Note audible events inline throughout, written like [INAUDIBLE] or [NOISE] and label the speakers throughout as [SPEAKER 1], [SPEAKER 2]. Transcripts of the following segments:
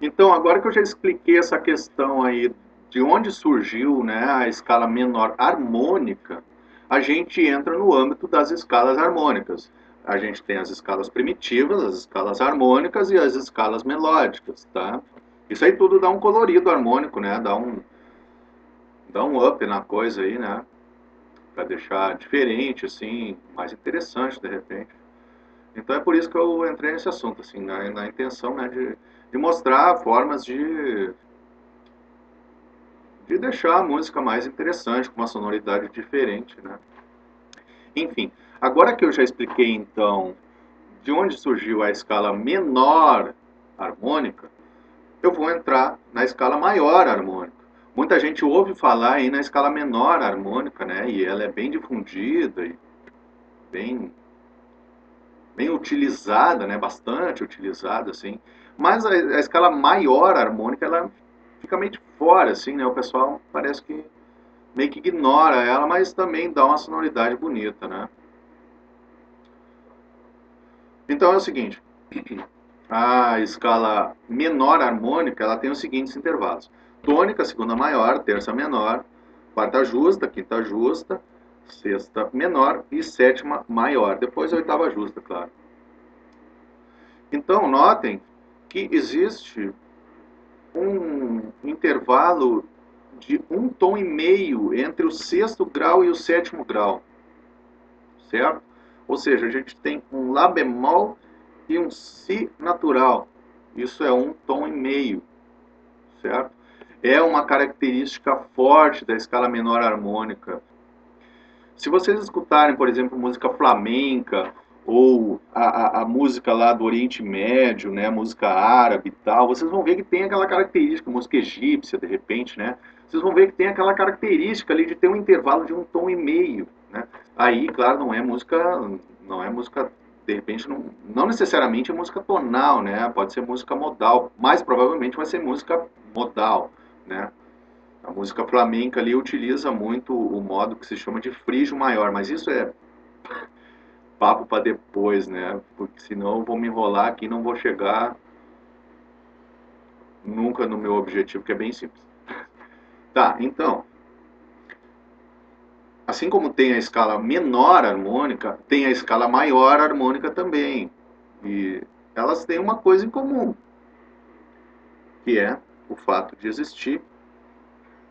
[SPEAKER 1] Então, agora que eu já expliquei essa questão aí de onde surgiu né, a escala menor harmônica, a gente entra no âmbito das escalas harmônicas. A gente tem as escalas primitivas, as escalas harmônicas e as escalas melódicas, tá? Isso aí tudo dá um colorido harmônico, né? Dá um, dá um up na coisa aí, né? Para deixar diferente, assim, mais interessante de repente. Então é por isso que eu entrei nesse assunto, assim, na, na intenção né, de, de mostrar formas de, de deixar a música mais interessante, com uma sonoridade diferente, né? Enfim, agora que eu já expliquei, então, de onde surgiu a escala menor harmônica, eu vou entrar na escala maior harmônica. Muita gente ouve falar aí na escala menor harmônica, né? E ela é bem difundida e bem bem utilizada, né? Bastante utilizada, assim. Mas a, a escala maior harmônica, ela fica meio de fora, assim, né? O pessoal parece que meio que ignora ela, mas também dá uma sonoridade bonita, né? Então é o seguinte, [CLEARS THROAT] a escala menor harmônica, ela tem os seguintes intervalos. Tônica, segunda maior, terça menor, quarta justa, quinta justa, sexta menor e sétima maior. Depois a oitava justa, claro. Então, notem que existe um intervalo de um tom e meio entre o sexto grau e o sétimo grau, certo? Ou seja, a gente tem um Lá bemol e um Si natural. Isso é um tom e meio, certo? É uma característica forte da escala menor harmônica. Se vocês escutarem, por exemplo, música flamenca ou a, a, a, música lá do Oriente Médio, né, música árabe e tal, vocês vão ver que tem aquela característica, música egípcia, de repente, né, vocês vão ver que tem aquela característica ali de ter um intervalo de um tom e meio, né. Aí, claro, não é música, não é música, de repente, não, não necessariamente é música tonal, né, pode ser música modal, mais provavelmente vai ser música modal, né. A música flamenca ali utiliza muito o modo que se chama de frígio maior, mas isso é papo para depois, né? Porque senão eu vou me enrolar aqui e não vou chegar nunca no meu objetivo, que é bem simples. Tá, então, assim como tem a escala menor harmônica, tem a escala maior harmônica também. E elas têm uma coisa em comum, que é o fato de existir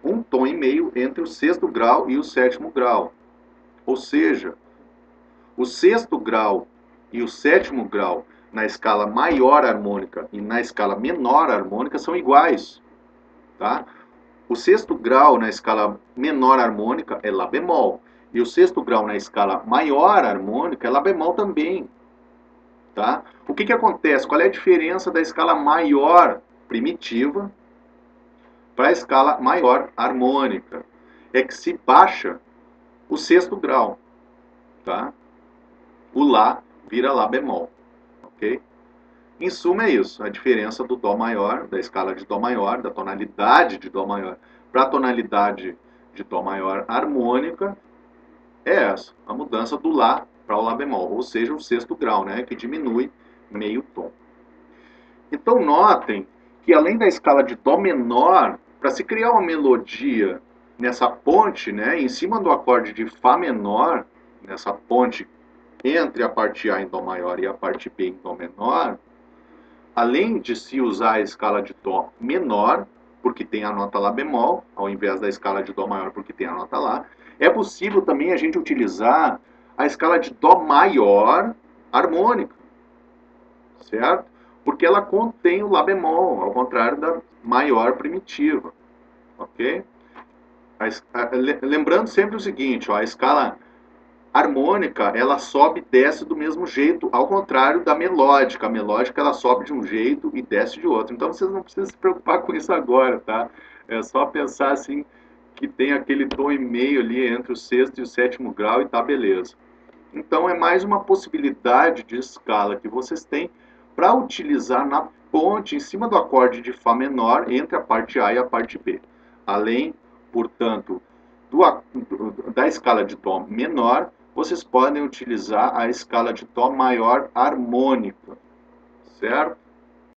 [SPEAKER 1] um tom e meio entre o sexto grau e o sétimo grau. Ou seja, o sexto grau e o sétimo grau na escala maior harmônica e na escala menor harmônica são iguais. Tá? O sexto grau na escala menor harmônica é Lá bemol. E o sexto grau na escala maior harmônica é Lá bemol também. Tá? O que, que acontece? Qual é a diferença da escala maior primitiva para a escala maior harmônica. É que se baixa o sexto grau, tá? O Lá vira Lá bemol, ok? Em suma é isso, a diferença do Dó maior, da escala de Dó maior, da tonalidade de Dó maior para a tonalidade de Dó maior harmônica é essa, a mudança do Lá para o Lá bemol, ou seja, o sexto grau, né, que diminui meio tom. Então notem que além da escala de Dó menor, para se criar uma melodia nessa ponte, né, em cima do acorde de Fá menor, nessa ponte entre a parte A em Dó maior e a parte B em Dó menor, além de se usar a escala de Dó menor, porque tem a nota Lá bemol, ao invés da escala de Dó maior, porque tem a nota Lá, é possível também a gente utilizar a escala de Dó maior harmônica, certo? Porque ela contém o Lá bemol, ao contrário da maior primitiva, ok? Lembrando sempre o seguinte, ó, a escala harmônica, ela sobe e desce do mesmo jeito, ao contrário da melódica. A melódica, ela sobe de um jeito e desce de outro. Então, vocês não precisam se preocupar com isso agora, tá? É só pensar, assim, que tem aquele tom e meio ali entre o sexto e o sétimo grau e tá beleza. Então, é mais uma possibilidade de escala que vocês têm para utilizar na ponte em cima do acorde de Fá menor entre a parte A e a parte B. Além, portanto, do, da escala de Dó menor, vocês podem utilizar a escala de Dó maior harmônica, certo?